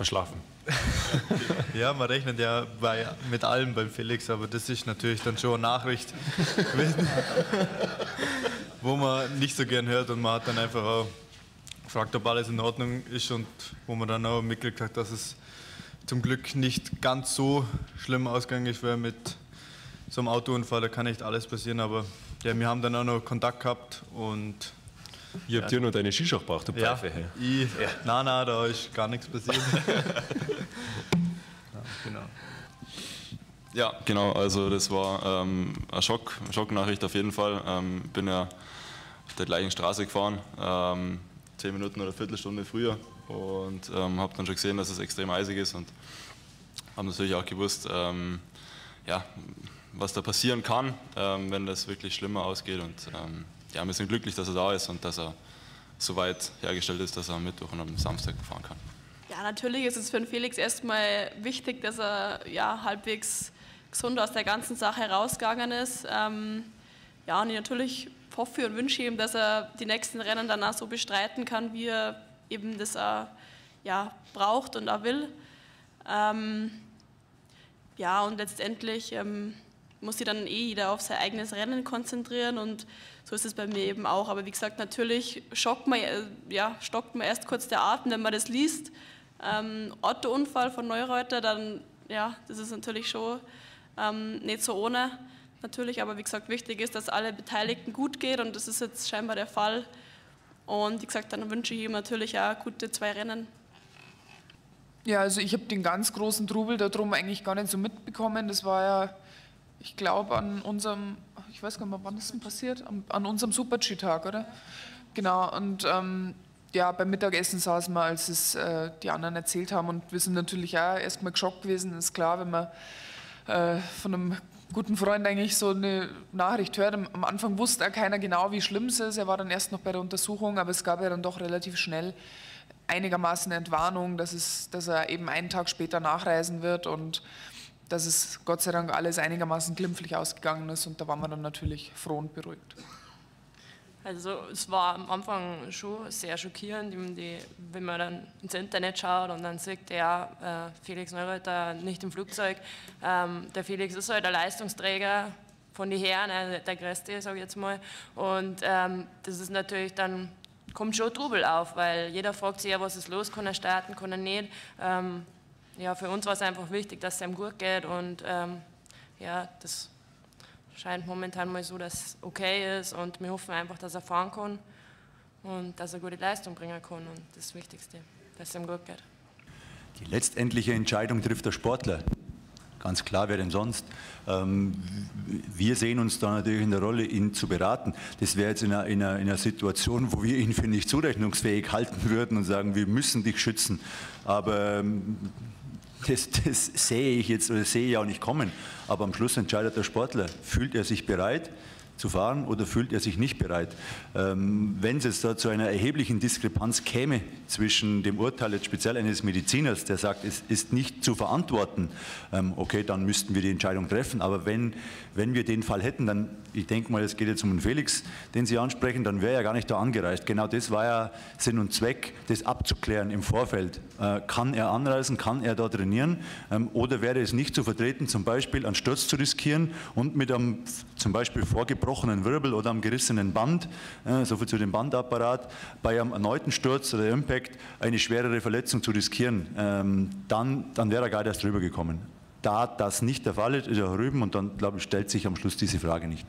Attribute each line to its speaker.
Speaker 1: verschlafen.
Speaker 2: Ja, man rechnet ja bei, mit allem beim Felix, aber das ist natürlich dann schon eine Nachricht, wo man nicht so gern hört und man hat dann einfach auch gefragt, ob alles in Ordnung ist und wo man dann auch mitgekriegt hat, dass es zum Glück nicht ganz so schlimm ausgegangen ist, weil mit so einem Autounfall, da kann nicht alles passieren, aber ja, wir haben dann auch noch Kontakt gehabt und
Speaker 1: ich habe ja. dir nur deine Skischach gebraucht, du
Speaker 2: Pfeife. Ja, ich, ja. Nein, nein, da ist gar nichts passiert.
Speaker 3: ja, genau. Ja, genau, also das war ähm, eine Schock, Schocknachricht auf jeden Fall. Ähm, bin ja auf der gleichen Straße gefahren, ähm, zehn Minuten oder eine Viertelstunde früher und ähm, habe dann schon gesehen, dass es extrem eisig ist und habe natürlich auch gewusst, ähm, ja, was da passieren kann, ähm, wenn das wirklich schlimmer ausgeht und ja, wir sind glücklich, dass er da ist und dass er so weit hergestellt ist, dass er am Mittwoch und am Samstag fahren kann.
Speaker 4: Ja, natürlich ist es für den Felix erstmal wichtig, dass er ja, halbwegs gesund aus der ganzen Sache rausgegangen ist. Ähm, ja, und ich natürlich hoffe und wünsche ihm, dass er die nächsten Rennen danach so bestreiten kann, wie er eben das auch, ja, braucht und auch will. Ähm, ja, und letztendlich ähm, muss sich dann eh jeder auf sein eigenes Rennen konzentrieren und so ist es bei mir eben auch. Aber wie gesagt, natürlich schockt man, äh, ja, stockt man erst kurz der Atem, wenn man das liest. Ähm, Autounfall von Neureuter, dann, ja, das ist natürlich schon ähm, nicht so ohne. Natürlich, aber wie gesagt, wichtig ist, dass alle Beteiligten gut geht und das ist jetzt scheinbar der Fall. Und wie gesagt, dann wünsche ich ihm natürlich auch gute zwei Rennen.
Speaker 5: Ja, also ich habe den ganz großen Trubel darum eigentlich gar nicht so mitbekommen. Das war ja ich glaube, an unserem, ich weiß gar nicht mehr, wann ist denn passiert? An, unserem Super-G-Tag, oder? Genau, und ähm, ja, beim Mittagessen saßen wir, als es äh, die anderen erzählt haben und wir sind natürlich auch erstmal geschockt gewesen, ist klar, wenn man äh, von einem guten Freund eigentlich so eine Nachricht hört. Am Anfang wusste auch keiner genau, wie schlimm es ist. Er war dann erst noch bei der Untersuchung, aber es gab ja dann doch relativ schnell einigermaßen Entwarnung, dass, es, dass er eben einen Tag später nachreisen wird und dass es Gott sei Dank alles einigermaßen glimpflich ausgegangen ist und da waren wir dann natürlich froh und beruhigt.
Speaker 4: Also es war am Anfang schon sehr schockierend, wenn man dann ins Internet schaut und dann sieht, ja, äh, Felix Neureuter nicht im Flugzeug. Ähm, der Felix ist halt der Leistungsträger von den Herren, äh, der größte, sage ich jetzt mal. Und ähm, das ist natürlich dann, kommt schon Trubel auf, weil jeder fragt sich ja, was ist los, kann er starten, kann er nicht. Ja, für uns war es einfach wichtig, dass es ihm gut geht und ähm, ja, das scheint momentan mal so, dass es okay ist und wir hoffen einfach, dass er fahren kann und dass er gute Leistung bringen kann und das Wichtigste, dass es ihm gut geht.
Speaker 6: Die letztendliche Entscheidung trifft der Sportler. Ganz klar, wer denn sonst? Ähm, wir sehen uns da natürlich in der Rolle, ihn zu beraten. Das wäre jetzt in einer, in, einer, in einer, Situation, wo wir ihn für nicht zurechnungsfähig halten würden und sagen, wir müssen dich schützen. Aber ähm, das, das sehe ich jetzt oder sehe ich auch nicht kommen. Aber am Schluss entscheidet der Sportler, fühlt er sich bereit, zu fahren oder fühlt er sich nicht bereit? Ähm, wenn es jetzt da zu einer erheblichen Diskrepanz käme zwischen dem Urteil jetzt speziell eines Mediziners, der sagt, es ist nicht zu verantworten, ähm, okay, dann müssten wir die Entscheidung treffen. Aber wenn, wenn wir den Fall hätten, dann, ich denke mal, es geht jetzt um den Felix, den Sie ansprechen, dann wäre er gar nicht da angereist. Genau das war ja Sinn und Zweck, das abzuklären im Vorfeld. Äh, kann er anreisen, kann er da trainieren ähm, oder wäre es nicht zu vertreten, zum Beispiel einen Sturz zu riskieren und mit einem zum Beispiel vorgebrochenen gebrochenen Wirbel oder am gerissenen Band, äh, soviel zu dem Bandapparat, bei einem erneuten Sturz oder Impact eine schwerere Verletzung zu riskieren, ähm, dann, dann wäre er gar erst drüber gekommen. Da das nicht der Fall ist, ist er rüben und dann, glaube ich, stellt sich am Schluss diese Frage nicht.